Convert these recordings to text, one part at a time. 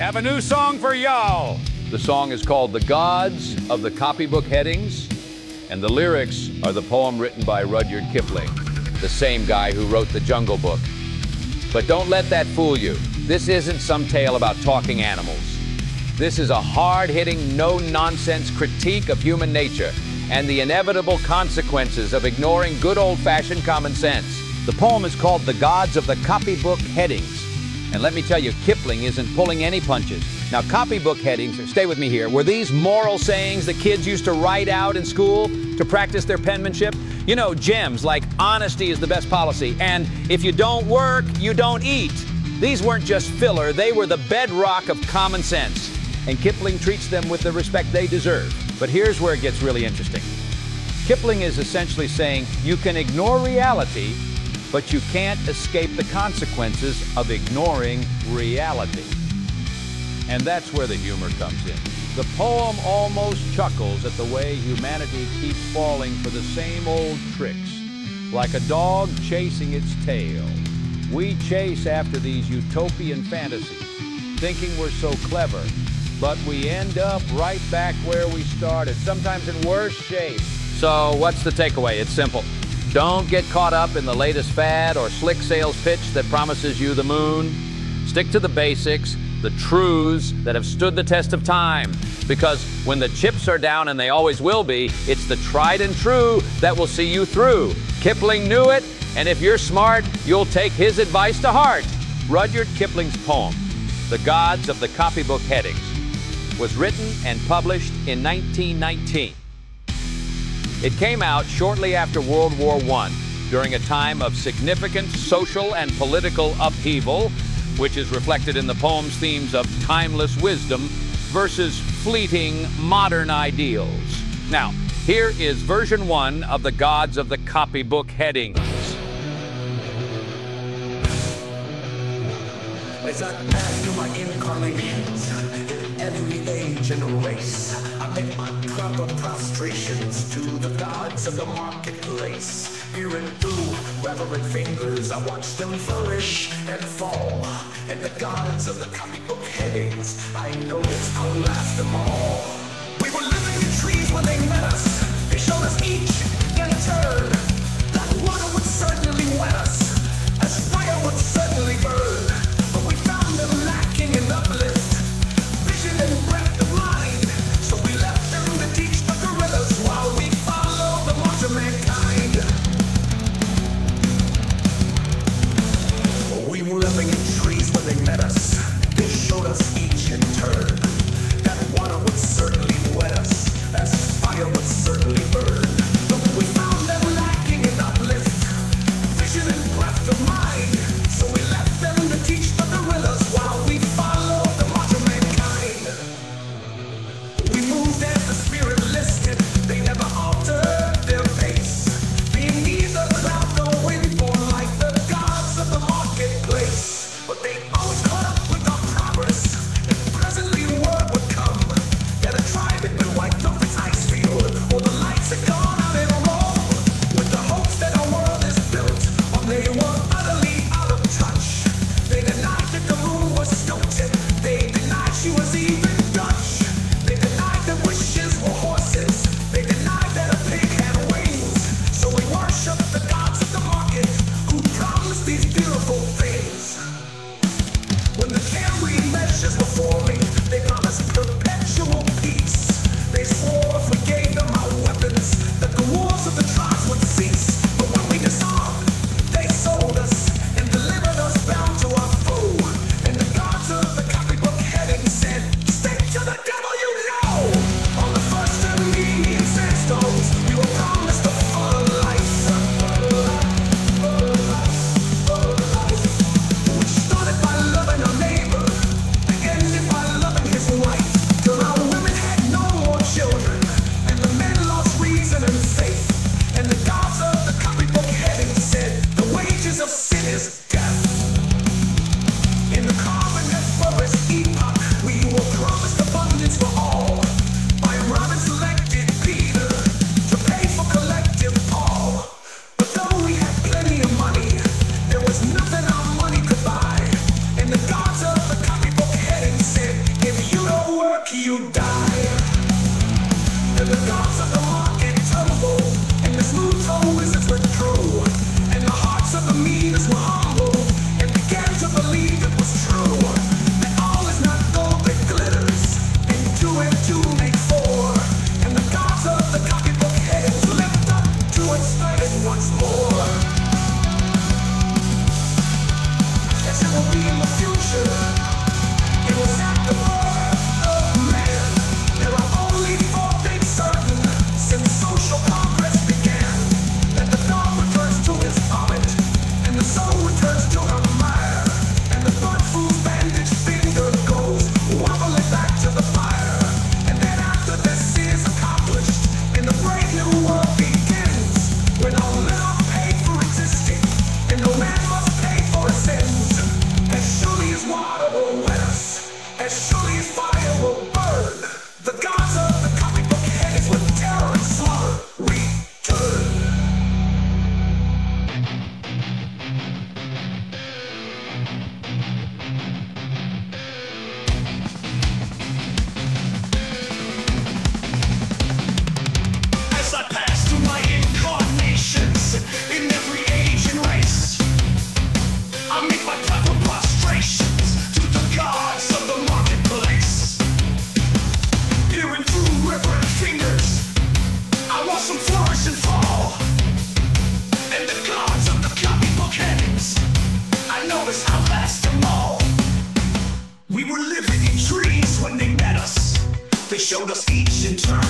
have a new song for y'all. The song is called The Gods of the Copybook Headings, and the lyrics are the poem written by Rudyard Kipling, the same guy who wrote The Jungle Book. But don't let that fool you. This isn't some tale about talking animals. This is a hard hitting, no nonsense critique of human nature and the inevitable consequences of ignoring good old fashioned common sense. The poem is called The Gods of the Copybook Headings. And let me tell you, Kipling isn't pulling any punches. Now, copybook headings, stay with me here, were these moral sayings the kids used to write out in school to practice their penmanship? You know, gems like honesty is the best policy, and if you don't work, you don't eat. These weren't just filler, they were the bedrock of common sense. And Kipling treats them with the respect they deserve. But here's where it gets really interesting. Kipling is essentially saying you can ignore reality but you can't escape the consequences of ignoring reality. And that's where the humor comes in. The poem almost chuckles at the way humanity keeps falling for the same old tricks. Like a dog chasing its tail, we chase after these utopian fantasies, thinking we're so clever, but we end up right back where we started, sometimes in worse shape. So, what's the takeaway? It's simple. Don't get caught up in the latest fad or slick sales pitch that promises you the moon. Stick to the basics, the truths that have stood the test of time. Because when the chips are down, and they always will be, it's the tried and true that will see you through. Kipling knew it, and if you're smart, you'll take his advice to heart. Rudyard Kipling's poem, The Gods of the Copybook Headings, was written and published in 1919. It came out shortly after World War I, during a time of significant social and political upheaval, which is reflected in the poem's themes of timeless wisdom versus fleeting modern ideals. Now, here is version one of The Gods of the Copybook Headings. As I pass through my incarnations, every age and race, I make my proper prostrations to the gods of the marketplace. Here Peering through reverent fingers, I watch them flourish and fall. And the gods of the copybook headings, I know it's I'll last them all. meanest moods always expect true, and the hearts of the meanest will showed us each in turn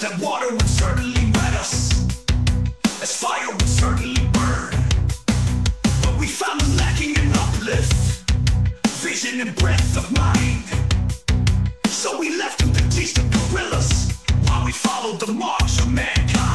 that water would certainly wet us, as fire would certainly burn. But we found them lacking in uplift, vision and breadth of mind. So we left them to teach the gorillas while we followed the march of mankind.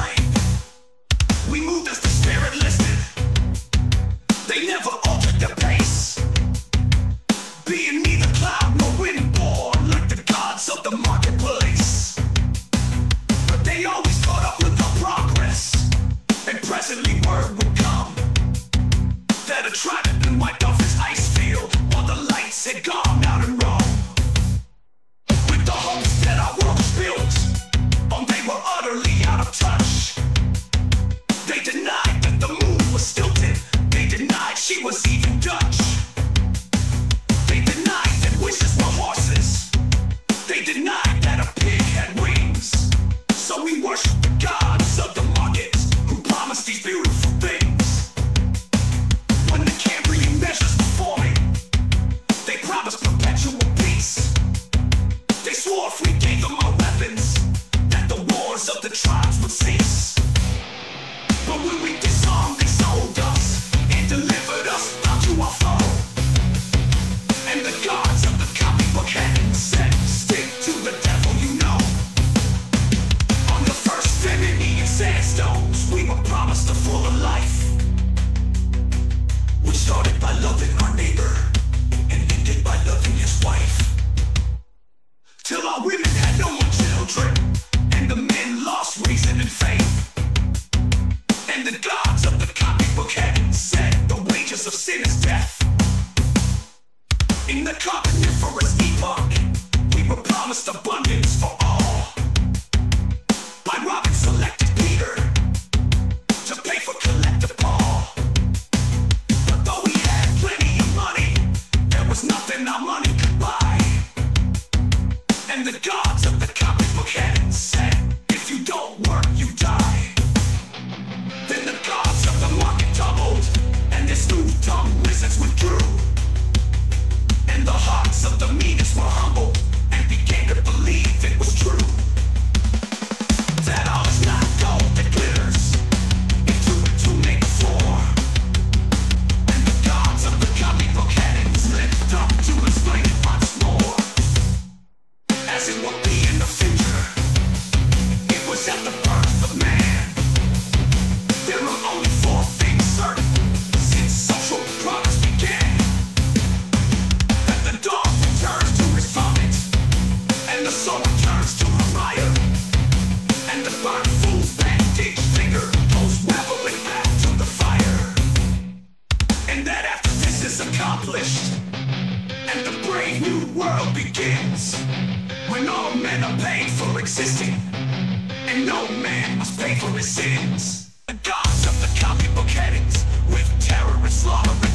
lesson will be in the future. It was at the birth of man. There are only four things certain since social progress began. That the dog returns to his vomit, and the sun returns to her fire, and the bird fool's bandaged finger goes reveling back to the fire. And that after this is accomplished, and the brave new world begins when all men are paid for existing, and no man must pay for his sins. The gods of the copybook headings, with terrorists slaughter.